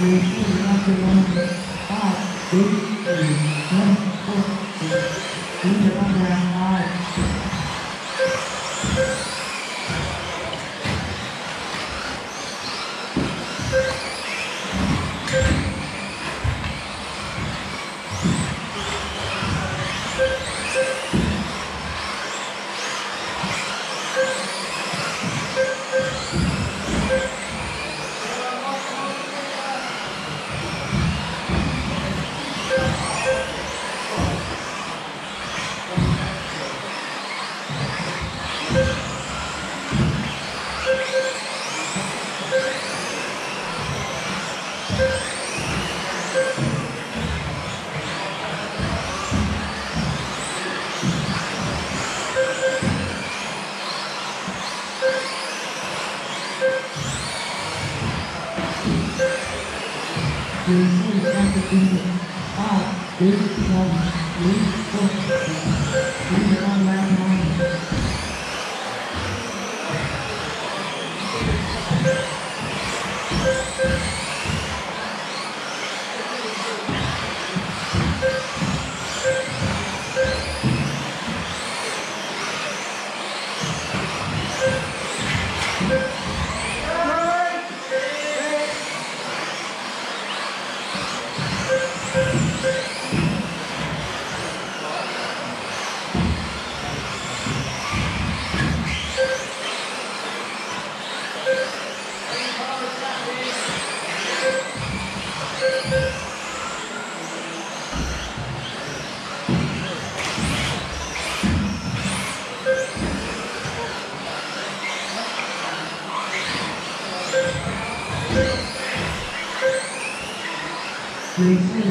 Thank you. 五四三二一，走！Thank you.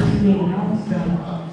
13 Alston.